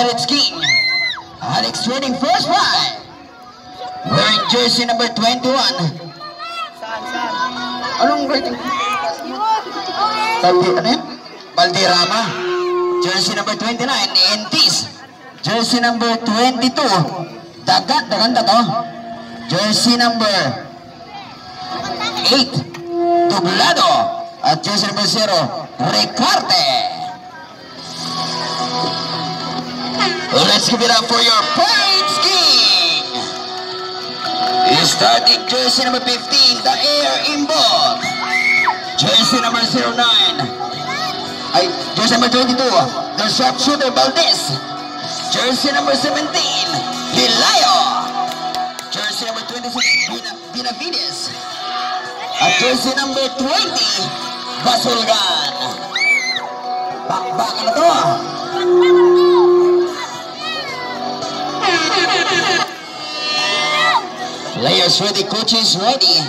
Pirates King. Alex Trading first five. Wearing jersey number 21. Anong rating? Baldi, ano yan? Baldirama. Jersey number 29, Entis. Jersey number 22, Dagat, Daganda to. Jersey number 8, Dublado. At jersey number 0, Ricarte. Let's give it up for your Pirates King. Starting jersey number 15, the Air Imbog. Jersey number 09, ay, jersey number 22, the sharpshooter Valdez. Jersey number 17, Hilayo. Jersey number 26, Bina, Binavides. At jersey number 20, Basulgan. Bakbakan na to. Players ready, coaches ready.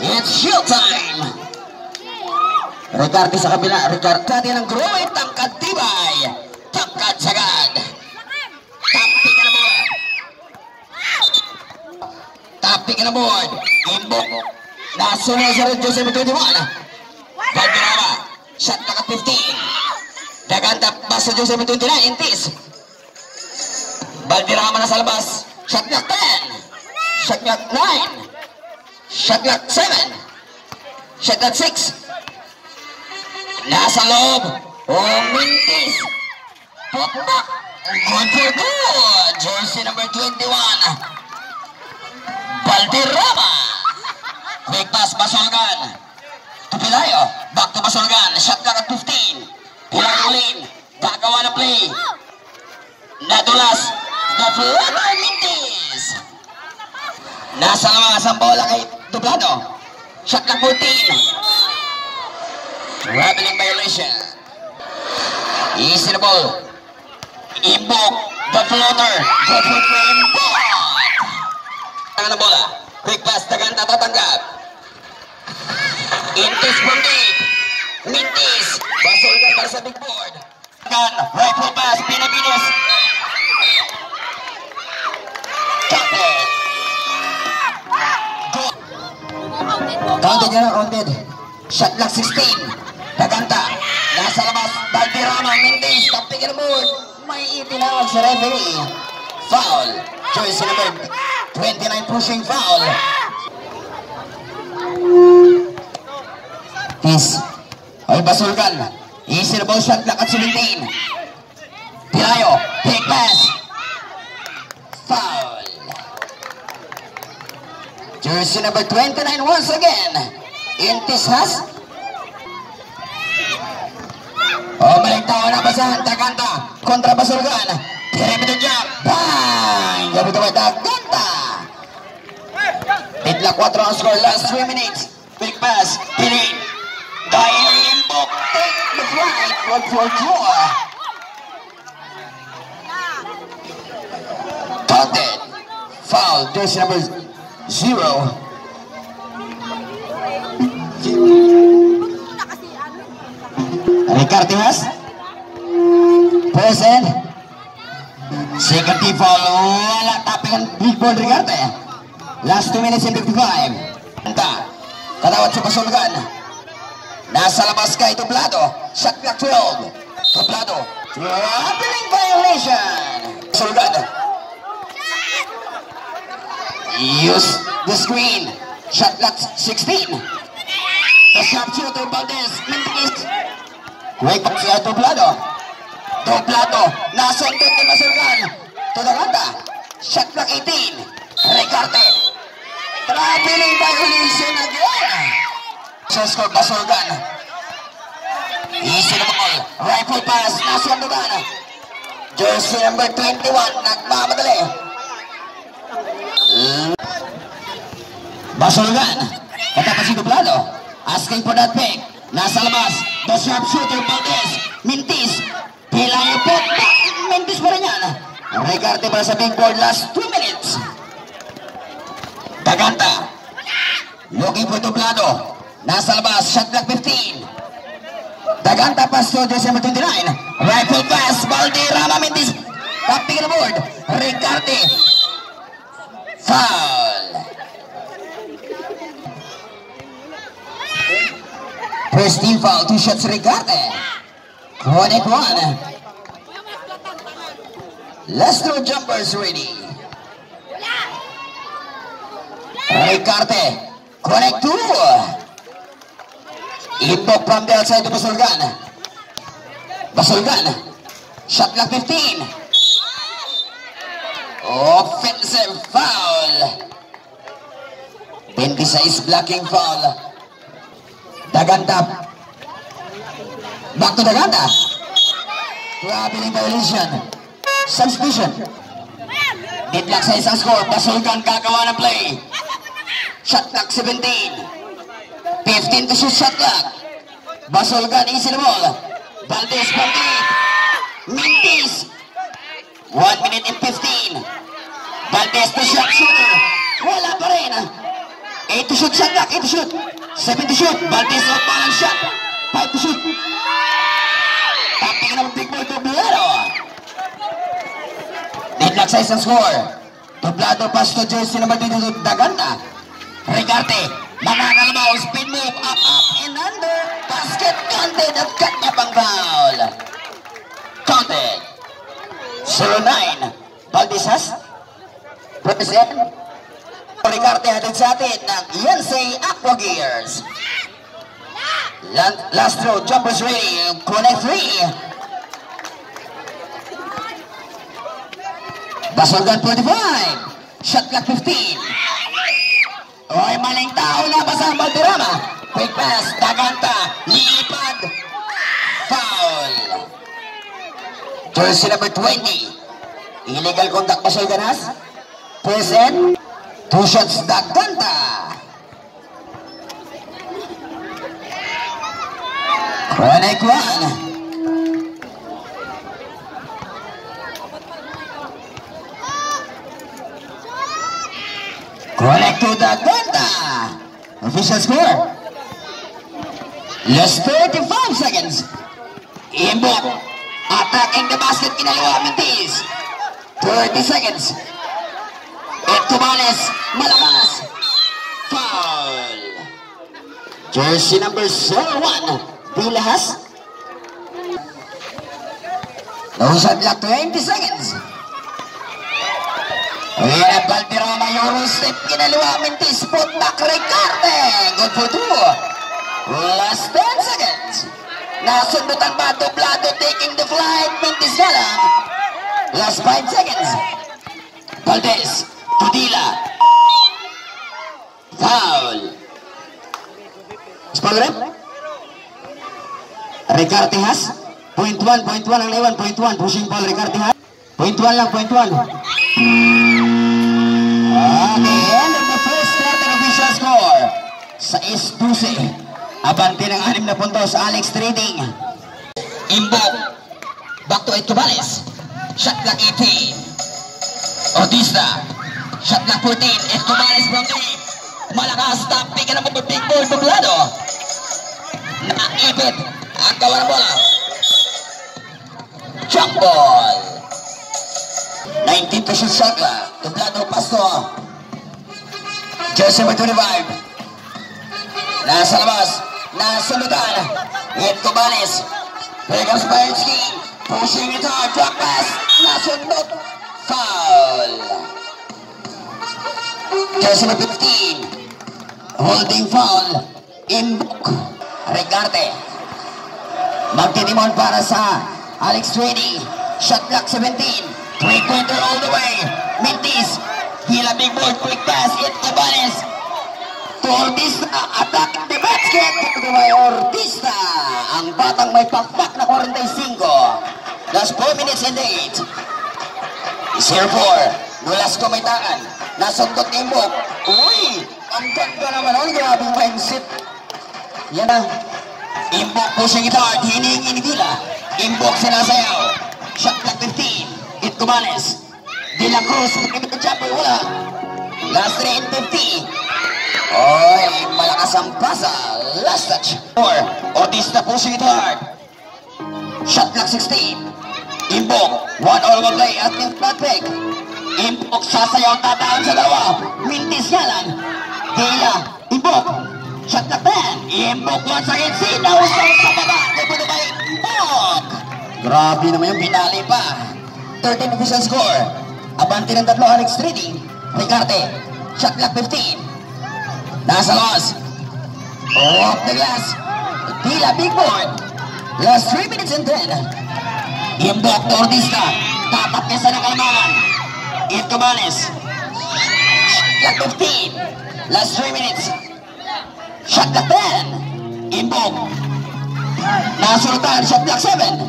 It's showtime. Ricarte sa kabila. Ricarte ng Gruit. Tangkad tibay. Tangkad sagad. Tapi ka na board. Tapi ka na board. Imbok. Nasunod sa red number 21. Valderrama. Shot na ka 15. Daganta basta jersey number 29. Intis. Valderrama na sa labas. Shot na 10. Shot na 9. Shot na 7. Shot na 6. Nasa loob. Umintis. Putbak. Good for good. Jersey number 21. Balderrama. Quick pass, Basolgan. Tupilayo. Back to Basolgan. Shot clock at 15. Hilarulin. Gagawa na play. Nadulas. The Flutter Mintis. Nasa lamangas ang bola kay Dublado. Shot clock 14. Traveling violation. Easy the ball. Imbok. The floater. The floater Imbok. Ang na bola. Quick pass. Dagan natatanggap. Intis from deep. Mintis. Basolgan para sa big board. Dagan. Rifle pass. Pinabinos. Counted. Counted nyo na, counted. Shot clock 16. Daganta. Nasa labas. Valderrama. Mendes. Tapik na board. May itinawag sa referee. Foul. Choice number 29 pushing foul. Tis. Ay, basulkan. Easy na ball shot clock at 17. Pilayo. Big pass. Foul. Jersey number 29 once again. Intis has Oh, balik tao na basahan, Daganta, kontra. Kiri ito dyan, bang! Gabi ito Daganta. Titla 4 ang score, last 3 minutes. Big pass, Pinin. Diary Imbok, take the flight, 1 for draw. Counted. Foul, jersey number zero. Ricardo, Timas present second di follow tapi kan big ball Ricard ya. Last two minutes in 55 entah. Kata waktu pasulgan nasa labas ka itu Blado shot back 12 to Blado traveling violation. Pasulgan use the screen shot clock 16 the sharpshooter Valdez Mendes Quick up siya Doblado. Doblado. Nasundot ni Masulgan. Tudaganda. Shot clock 18. Ricarte. Traveling violation again. Sa score Basulgan. Easy ball. Rifle pass. Nasundugan. Jersey number 21. Nagmamadali. Basulgan. Katapas si Doblado. Asking for that pick. Nasa labas. The sharpshooter Valdez. Mintis. Pilaya po. Mintis pa rin yan. Ricarte para sa big board. Last 2 minutes. Daganta. Looking for Doblado. Nasa labas. Shot clock 15. Daganta Pasto, jersey number 29. Rifle pass, Valderrama Mendes. Tapping the board. Ricarte. Foul. Team foul, two shots Ricarte. Connect one. Let's throw jumpers ready. Ricarte. Connect two. Imbok from the outside to Basulgan. Basulgan. Shot clock 15. Offensive foul. 26 blocking foul. Daganta. Back to Daganta. Traveling violation. Substitution. Deadlock sa isang score. Basulgan gagawa ng play. Shot clock 17. 15 to shoot shot clock. Basulgan easy the ball. Valdez deep. Mintis. 1 minute and 15. Valdez to shot shooter. Wala pa rin. 8 to shoot shot clock. 8 to shoot. 7 to shoot. Valdez off balance shot. 5 to shoot. Tapping ng big boy Doblado. Deadlock sa isang score. Doblado pass to jersey number 22 Daganta. Rigarte. Makakalabaw. Spin move. Up, up, and under. Basket counted at kanya pang foul. Counted. 09. Valdezas. Represent. Rigarte hatid sa atin ng Yensei Aqua Gears. Last throw, jumpers ready. Connect three. Basulgan 45. Shot clock 15. Oy, maling tao na ba sa Valderrama? Quick pass, Daganta, lipad, foul. Jersey number 20. Illegal contact pa siya ganas? Present. Two shots, Daganta. Chronic one. To the Ganda. Official score. Last 35 seconds. Imbok. Attacking the basket kinaliwa Mintis. 30 seconds. At Tumales. Malakas. Foul. Jersey number 01. Villas. No shot clock 20 seconds. Ayan, Valderrama, Eurostep, kinaliwa, Mintis, put back, Ricarte. Good for two. Last 10 seconds. Nasundutan ba, Doblado taking the flight, lang. Last 5 seconds. Valdez, Tudila. Foul. Ricarte has. Point 1, point 1 ang naiwan, point 1. Pushing ball, Ricarte has. Point 1 lang, point 1. At the end of the first quarter official score, sa S12, abante ng 6 na puntos, Alex Trading. Imbok, back to Ed Cabales. Shot clock 18. Ortista, shot clock 14. Ed Cabales from deep. Malakas, top pick na big boy, Buglado. Naipit, ang gawa ng bola. Jump ball. 19 to shoot shot clock. Doblado pasto. Number 25. Nasa labas. Nasa lutan. Ian Cobales. Pegas Bayersky. Pushing it hard. Drop pass. Nasundot. Foul. Jersey number 15. Holding foul. Inbook. Regarte. Magtitimon para sa Alex Trading. Shot clock 17. Three-pointer all the way. Mintis. Hila big board. Quick pass. It Cabanes. To Ortista. Attacking the basket. May Ortista. Ang batang may pakpak na 45. Last 4 minutes and 8. 0-4. Nulas kumitaan. Nasundot ni Imbok. Uy! Ang ganda naman. Ang grabing mindset. Yan ang Imbok pushing it hard. Hinihingi ni Dila. Imbok sinasayaw. Shot clock 15. It Gomales. De La Cruz. Pagkakit ng jumper. Wala. Last 3 and 50. Oy, malakas ang pasa. Last touch. Four. Ortiz na pushing it hard. Shot clock 16. Imbok, one all one play at yung flat pick. Imbok, sasayaw tataan sa dalawa. Mintis niya lang. Dila, Imbok. Shot clock 10. Imbok once again, sinaw sa sa baba. Nabuno ba Imbok? Grabe naman yung binali pa. 13 official score. Abante ng tatlo, Alex Trading. Ricarte, shot clock 15. Nasa loss. Off the glass. Dila, big board. Last 3 minutes and 10. Imbok Nordista. Tatak niya sa nakalamangan. It Cabanes. Shot 15. Last 3 minutes. Shot clock 10. Imbok. Nasultan. Shot clock 7.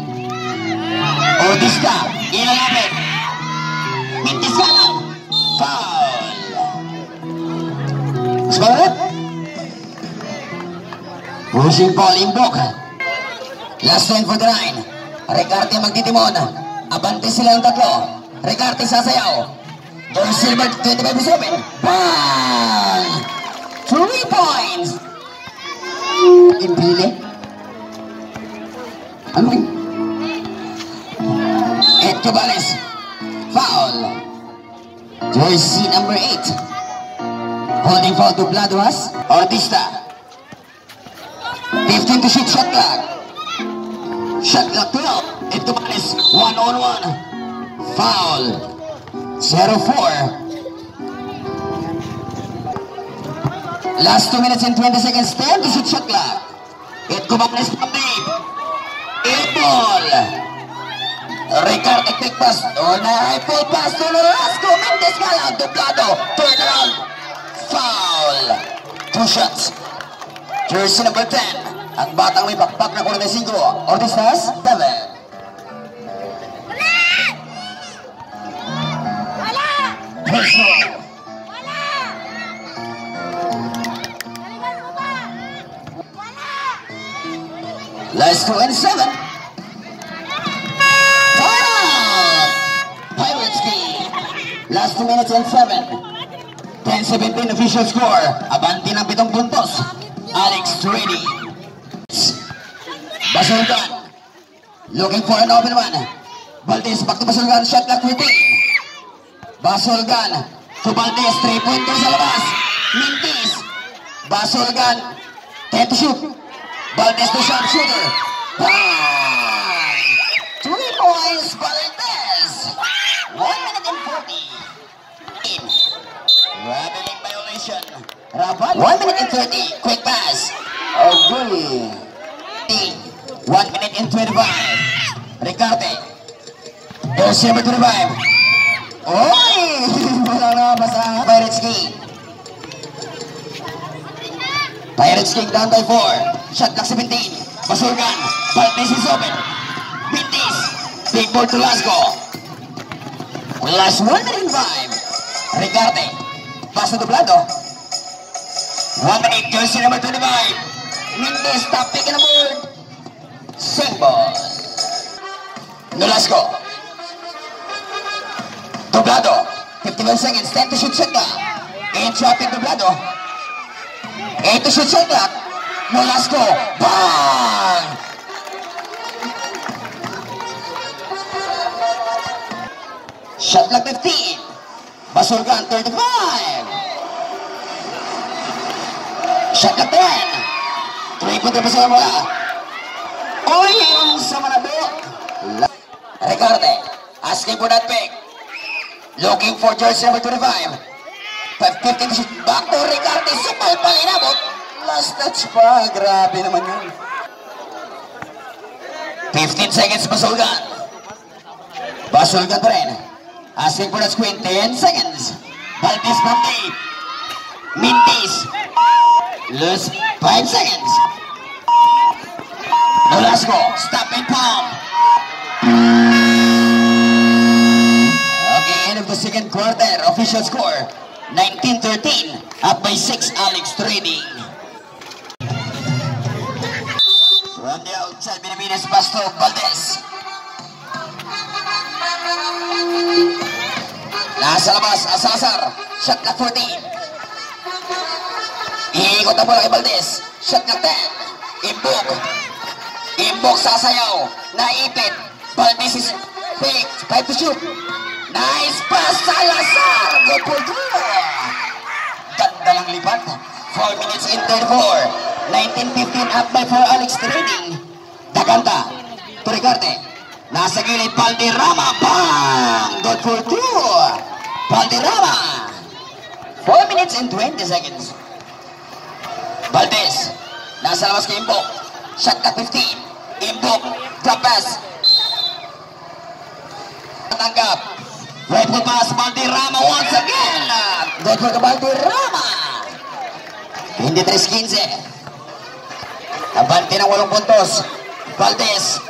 Ordista. Ilalapit. Mintis ka lang. Foul. Smaret. Pushing ball. Imbok. Last time for the nine. Recarte magtitimon. Abante sila ng tatlo. Recarte sasayaw. George Silver, 25-7. Bang! Three points! Impili. Ano yun? Ed Cabales. Foul. Jersey number 8. Holding foul to Bladuas. Ortista. 15 to shoot shot clock. Shot clock 12. Ed Cabales. One on one. Foul. 0-4. Last 2 minutes and 20 seconds. 10 to shoot shot clock. Ed Cabales from deep. Eight ball. Ricardo quick pass. On a full pass to Nolasco. Mendes Gala. Duplado. Turn around foul. Two shots. Jersey number 10. Ang batang may pakpak na kulay 5. Ortistas, 7. Personal. Let's go seven. Final! Pirates game. Last two minutes and seven. 10-17 official score. Abanti ng pitong puntos. Alex Trady. Basulgan. Looking for an open one. Valdez back to Basulgan. Shot clock 13. Basulgan. To Valdez. 3-pointer sa labas. Mintis. Basulgan. 10 to shoot. Valdez to shot shooter. Bang! Three points, Valdez. 1 minute and 40. In. Rattling violation. Rabat. 1 minute and 30. Quick pass. Okay. 1 minute and 25. Ricarte. There's number 25. Oy! Wala na basa. Pirates game. Pirates King down by 4. Shot clock 17. Basurgan. Baltes is open. Bintis. Big ball to Lasco. Last 1 minute and 5. Ricarte. Pass to Dublado. 1 minute. Jersey number 25. Mendes. Top pick in the board. Sing. Nolasco. Dublado. 51 seconds. 10 to shoot shot clock. In traffic Dublado. Ito shoot shot. Nolasco. Bang! Shot clock 15. Basurgan 35. Shot clock 10. Three punto pa wala. Uy, yung sa manado. Recarte. Asking for that pick. Looking for jersey number 25. 5.15 to shoot. Back to Ricarte. Supal pa inabot. Last touch pa. Grabe naman yun. 15 seconds Basulgan. Basulgan pa rin. Asking for the screen. 10 seconds. Valdez from deep. Mintis. Lose 5 seconds. Nolasco. Stop and pump. Okay, end of the second quarter. Official score, 19-13. Up by 6, Alex Trading. From the outside, Benavides Basto Valdez. Nasa labas, Asasar. Shot clock 14. Iikot ang bola kay Valdez. Shot clock 10. Imbok. Imbok sasayaw. Naipit. Valdez is fake. Try to shoot. Nice pass. Salazar. Good for. Ganda lang lipat. 4 minutes in third four. 19-15 up by for Alex Trading. Daganta. To Ricarte. Nasa gilid. Valderrama. Bang! Good for two. Valderrama. 4 minutes and 20 seconds. Valdez. Nasa labas kay Imbok. Shot clock 15. Imbok. Drop pass. Tanggap. Rifle pass. Valderrama once again. Good for Valderrama. Hindi 3-15. Abante ng 8 puntos. Valdez.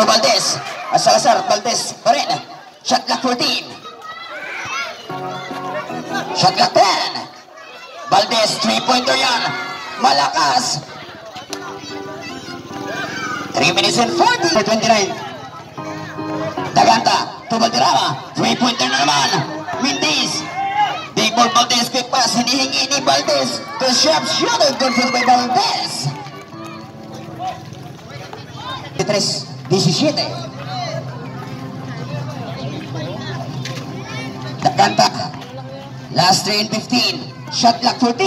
To Valdez. Asalasar. Valdez pa rin. Shot clock 14. Shot clock 10. Valdez, three-pointer yan. Malakas. 3 minutes and 40 for 29. Daganta, to Valderrama. Three-pointer na naman. Mintis. Big ball Valdez, quick pass. Hinihingi ni Valdez. The sharp shooter, good for by Valdez. 3, 17 The Kanta last train 15 shot clock 14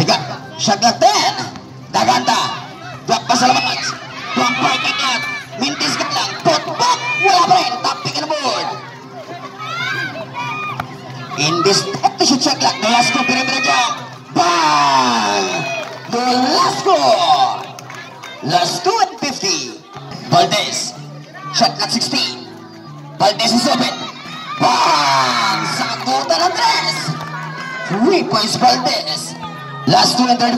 Regat shot clock 10 Daganta Dwak pasalamat Dwak pagkakat Mintis ka lang Tutbak Wala pa rin Tapping in the board In this Ito shot clock Nolasco perimeter jump Bang. The last Nolasco Last 2 and 50. Valdez. Shot clock 16. Valdez is open. Bang! Sagutan ng tres! Three points Valdez. Last two and 35.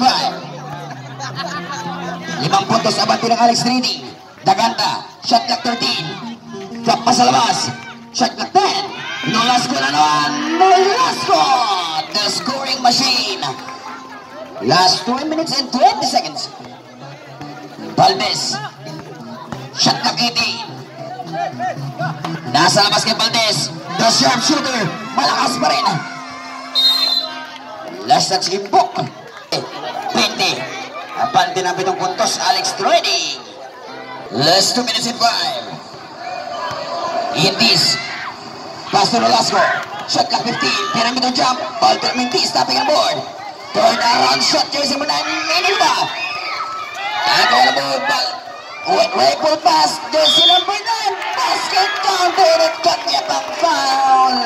Limang puntos abante ng Alex Reading. Daganta. Shot clock 13. Drop pa sa labas. Shot clock 10. Nolasco na naman. Nolasco! The scoring machine. Last 2 minutes and 20 seconds. Valdez. Shot clock 18. Nasa labas kay Valdez. The sharpshooter. Malakas pa rin. Last touch limpok. 20. Abante na pitong puntos. Alex Trading. Last 2 minutes and 5. In this. Pastor Olasco. Shot clock 15. Pyramid jump. Walter Mintis stopping on board. Third around shot. Jersey number 9. Pull pass. Jersey number 9. Basket pang foul.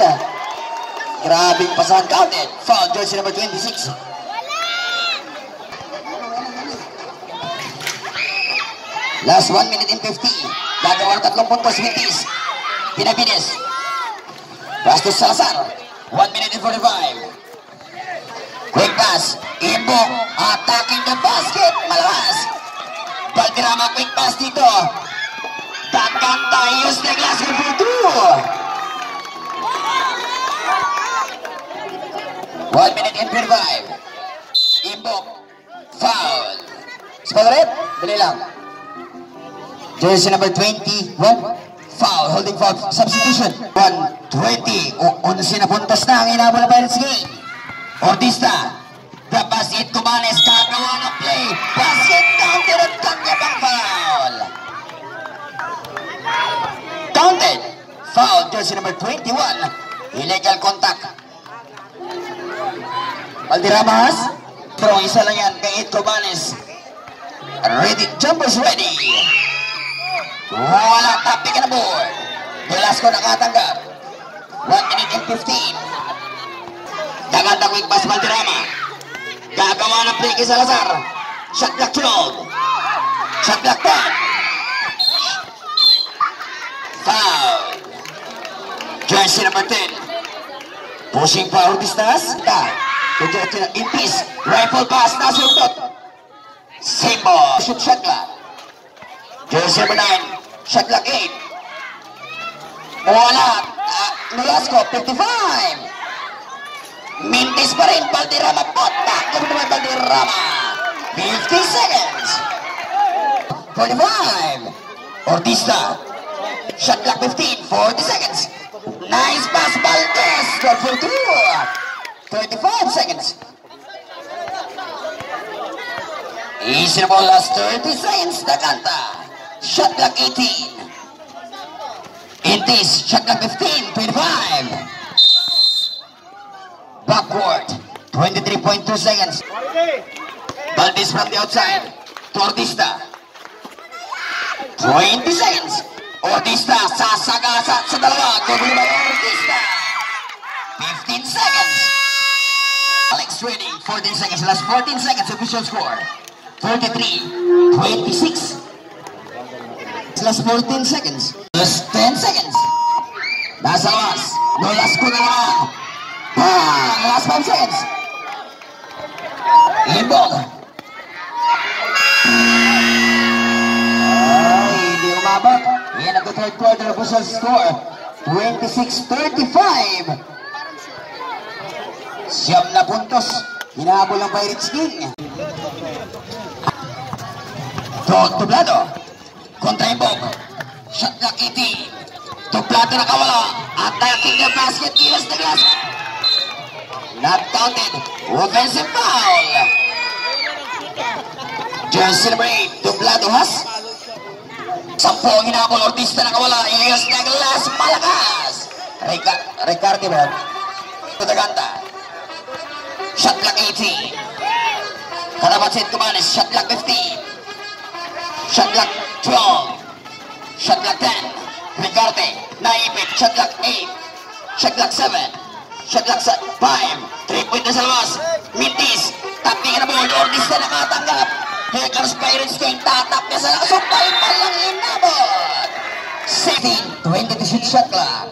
Foul jersey number 26. Last 1 minute and 50. Gagawa ng tatlong puntos. Mintis. Pinabides. Bastos Salazar. 1 minute and 45. Quick pass. Imbo. Attacking the basket. Malakas bergerak quick pass Tito. Takkan Tayus Douglas berbudu one minute and five. Imbok foul. Sepuluh red belilang jersey number 21 foul. Holding foul substitution. 120 11 na puntas na ang inabol na Pirates game Ortista The basket Kumanes. Kagawa ng play. Basket counted at kanya pang foul. Counted. Foul. Jersey number 21. Illegal contact. Valderramas. Throw isa lang yan kay Ed Cobanes. Ready. Jumpers ready. Wala. Topic na board. Velasco nakatanggap. 1 minute and 15. Daganda quick pass Valderrama. Gagawa ng kay Salazar. Shot clock 12. Shot clock 10. Foul. Jersey number 10. Pushing pa Ortistas. Ta. Diretso na Impis. Rifle pass na sundot. Simbo. Shoot shot clock. Jersey number 9. Shot clock 8. Wala. Uh, Nolasco, 55. Mintis pa rin. Valderrama. Potak. Kami naman Valderrama. 50 seconds. 45. Ortista. Shot clock 15. 40 seconds. Nice pass, Valdez. Good for two. 35 seconds. Easy po, last 30 seconds, Daganta. Shot clock 18. Intis, shot clock 15, 25. Backward, 23.2 seconds. Valdez from the outside. To Ortista. 20 seconds. Ortista, sasagasa sa dalawa. Guguli ba Ortista? 15 seconds. Alex Reading, 14 seconds. Last 14 seconds, official score. 43, 26. Last 14 seconds. Last 10 seconds. Nasa labas. No last ko na lang. Bang! Last 5 seconds. Limbog. Ay, hindi umabot. Yan ang third quarter official score. 26-35. Siyam na puntos. Hinahabol ang Pirates King. To, tublado. Kontra Imbog. Shot na Kitty. Tublado na kawala. Attacking the basket. Ilas na glass. Not counted. Offensive foul. Number 8. Tublado has. Sampo ang hinabol. Ortista na kawala. Ilas na glass. Malakas. Rica Ricardo ba? Tutaganda. Shot clock 18. Karabatsit Kumanis. Shot clock 15. Shot clock 12. Shot clock 10. Ricarte. Naipit. Shot clock 8. Shot clock 7. Shot clock 5. 3 point na sa labas. Mintis. Tapping na ball. Ordis na nakatanggap. Comes Pirates King. Tatap niya sa nakasumpay. Palang inabot. 16. 20 to shoot shot clock.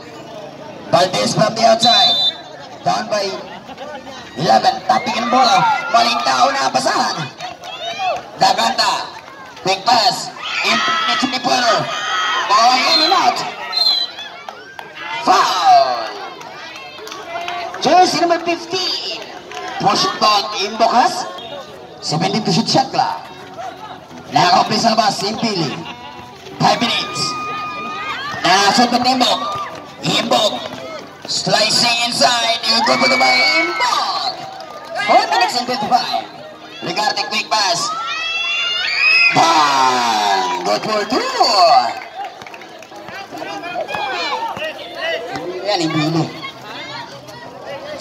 Valdez from the outside. Down by 11. Tapping ng bola. Maling tao na basahan. Daganta. Quick pass. In the Porter. Ball in and out. Foul. Jersey number 15, Washington Imbokas, 72 si Chakla. Nakakompli sa labas, Impili. 5 minutes. Now na Imbok. Imbok. Slicing inside. You go Yung grupo naman, Imbok. 4 minutes and 25. Regarding quick pass. Bang! Good for two. Yan, Impili.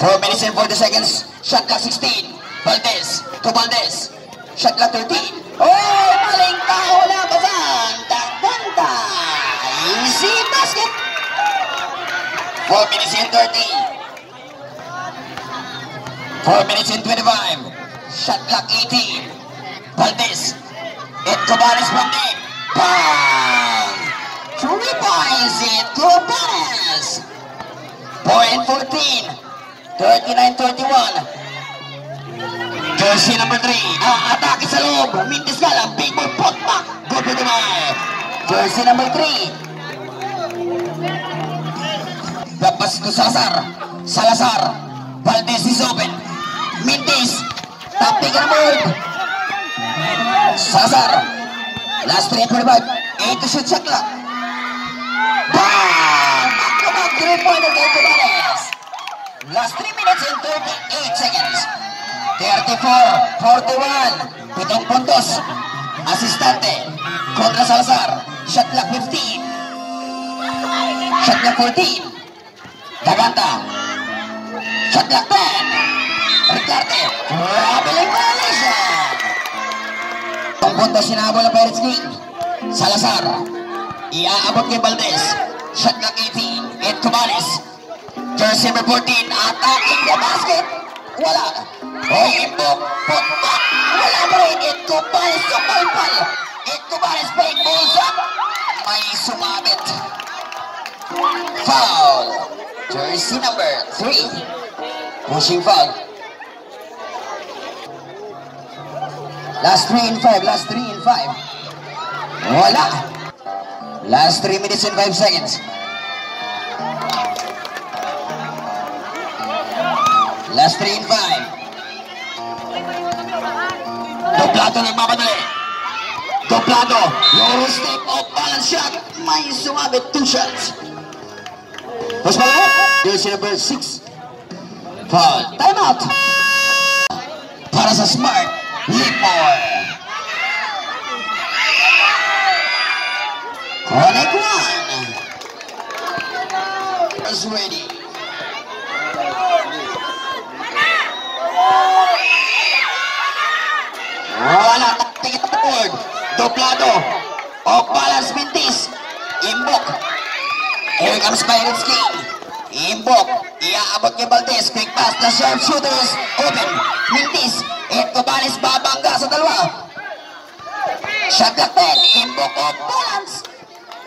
4 minutes and 40 seconds. Shot clock 16. Valdez. To Valdez. Shot clock 13. Oh! Maling tao na basan. Tagdanta. Easy basket. 4 minutes and 30. 4 minutes and 25. Shot clock 18. Valdez. It Cabanes from deep. Bang! Three points in Cabanes. Point 14. 39-31. Jersey number 3. Ah, atake sa loob. Mintis ka lang. Big boy put back. Good for the man. Jersey number 3. Dapas to Salazar. Salazar. Valdez is open. Mintis. Tapping ka na move. Salazar. Last 3 45. 8 to shoot shot clock. Bang! Back to back. 3-pointer kay Cabanes. Last 3 minutes and 38 seconds. 34, 41, pitong puntos. Asistante, kontra Salazar. Shot clock 15. Shot clock 14. Daganta. Shot clock 10. Ricarte. Traveling violation. Ang puntos sinabol ng Pirates King. Salazar. Iaabot kay Valdez. Shot clock 18. Ed Cubales. Jersey number 14, attacking the basket. Wala. Hoy, Imbok, put back. Wala pa rin. Bares, sumalpal. Bares, fake balls up. May sumabit. Foul. Jersey number 3. Pushing foul. Last 3 in 5, last 3 in 5. Wala. Last 3 minutes and 5 seconds. Last 3 and 5. Doblado ng mamadali. Doblado. Low step off balance shot. May sumabi 2 shots. Tapos pala. Jersey number 6. Foul. Time out. Para sa Smart. Lipmore. Connect one. Is ready. Wala taktik at board. Doblado. Off balance Mintis. Imbok. Here comes Pirates King. Imbok. Iaabot ni Valdez. Quick pass. The sharpshooters. Open. Mintis. Ito Balis babangga sa dalawa. Shot clock 10. Imbok off balance.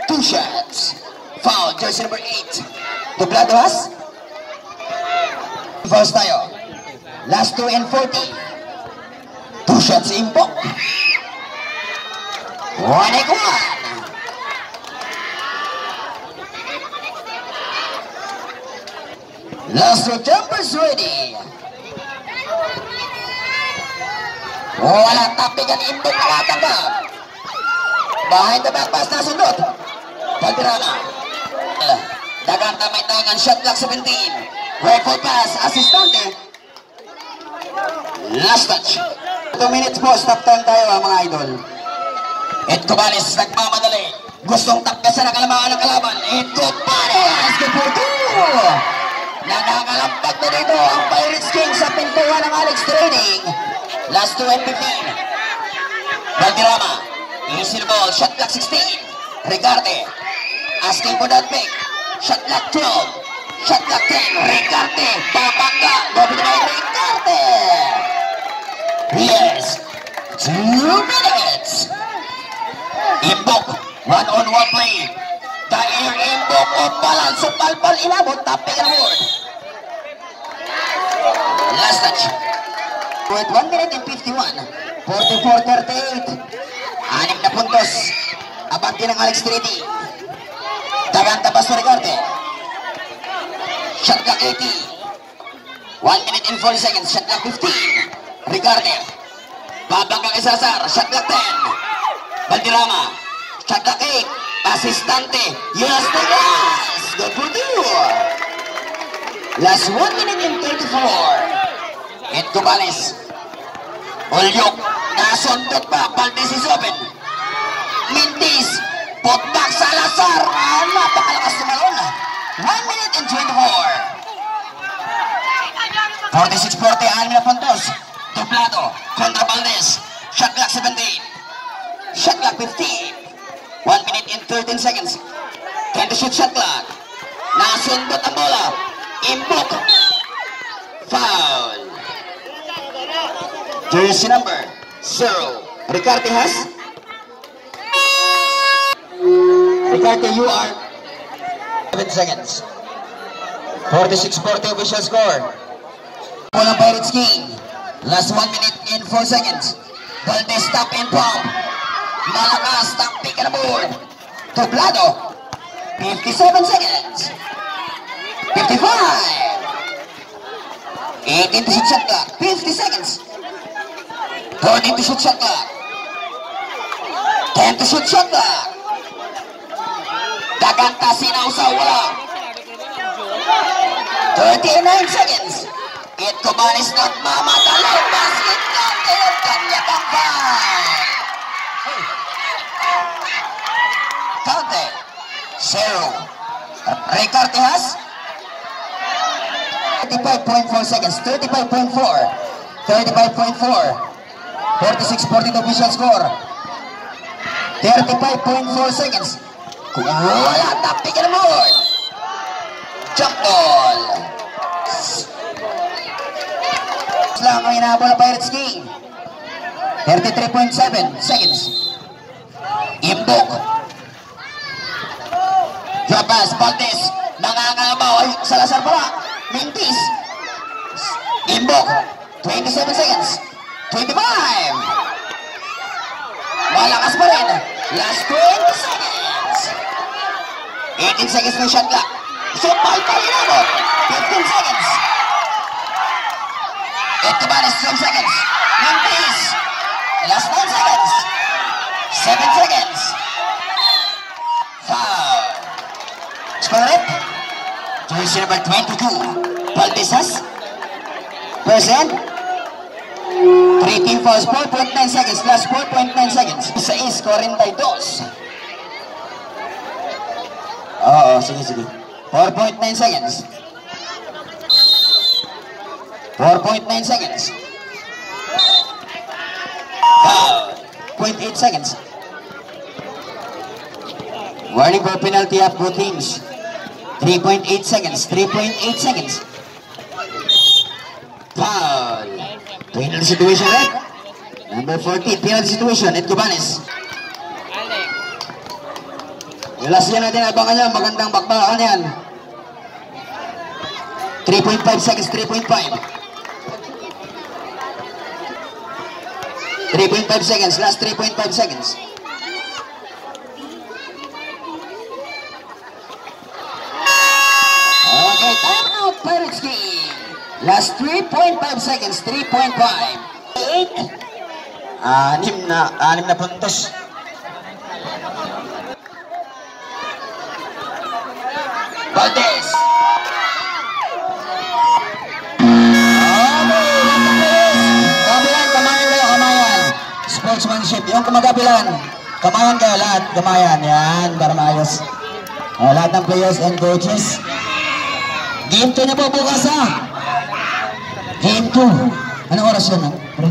Two shots. Foul. Jersey number 8. Doblado has. Fouls tayo. Last 2 and 40. Shots Imbok. One and one. Last two jumpers ready. Wala tapigan Imbok nakatanggap. Behind the back pass na sundot. Calderana. Dagan tamay tangan shot clock 17. Right foot pass. Asistante. Last touch. 2 minutes po. Stop time tayo ah, mga idol. Ed Cobales nagmamadali. Gustong tapkasan ang kalamangan ng kalaban. Ed for two! Nakakalampag na dito ang Pirates King sa pintuan ng Alex Trading. Last 2 and 15. Valderrama. Easy ball. Shot clock 16. Rigarte. Asking for that pick. Shot clock 12. Shot clock 10. Rigarte. Babangga. Gobi na Rigarte. Yes. Two minutes. Imbok. One on one play. The air Imbok o balance sa palpal inabot. Taping ang board. Last touch. With 1 minute and 51. 44-38. Anim na puntos. Abante ng Alex Trinity. Dagan tabas sa Rigarte. Shot clock 80. 1 minute and 40 seconds. Shot clock 15. Rigarte. Babangga kay Salazar. Shot clock 10. Valderrama. Shot clock 8. Asistante. Yes to yes. Good for two. Last 1 minute and 34. Ed Cobales. Ulyok. Nasundot pa. Valdez is open. Mintis. Putback Salazar. Ah, napakalakas tumalon. 1 minute and 24. 46-40, anim na puntos. Doblado, kontra Valdez. Shot clock 17. Shot clock 15. 1 minute and 13 seconds. 10 to shoot shot clock. Nasundot ang bola. Imbok. Foul. Jersey number 0. Ricarte has. Ricarte, you are 7 seconds. 46-40 official score. Walang Pirates King. Last 1 minute and 4 seconds. Valdez stop and pump. Malakas, stop pick the board. Doblado. 57 seconds. 55. 18 to shoot shot clock. 50 seconds. 14 to shoot shot clock. 10 to shoot shot clock. Daganta sinausaw wala. 39 seconds. It Kumanis not mamadali. Basket natin ang kanya tambay. Kante. Zero. Ricarte has 35.4 seconds. 35.4. 35.4. 46-42 official score. 35.4 seconds. Kung wala, tapik ka na board. Jump ball. Lang ang inahabol ng Pirates King. 33.7 seconds. Imbok. Jabas, Valdez. Nangangamaw. Ay, Salazar pala. Mintis. Imbok. 27 seconds. 25. Malakas pa rin. Last 20 seconds. 18 seconds na shot clock. So, palpa rin ako. 15 seconds. Ito ba na 7 seconds? Mintis. Last 9 seconds. 7 seconds. Foul. Score it. Jersey number 22. Valdezas. Present. 3 team fouls. 4.9 seconds. Last 4.9 seconds. 6, 42. Oo, sige, sige. 4.9 seconds. 4.9 seconds. Foul. 0.8 seconds. Warning for penalty of both teams. 3.8 seconds. 3.8 seconds. Foul. Penalty situation, right? Number 14, penalty situation, Ed Cubanes. Last yan natin, abangan nyo, magandang bakbakan yan. 3.5 seconds, 3.5. 3.5 seconds, last 3.5 seconds. Okay, time out, Pirates team. Last 3.5 seconds, 3.5. 8. Ah, anim na, anim ah, na puntos. Valdez. Yung kumagabilan. Kamayan kayo lahat, kamayan. Yan, para maayos. O, lahat ng players and coaches. Game 2 na po bukas ha. Game 2. Anong oras yun? Pre?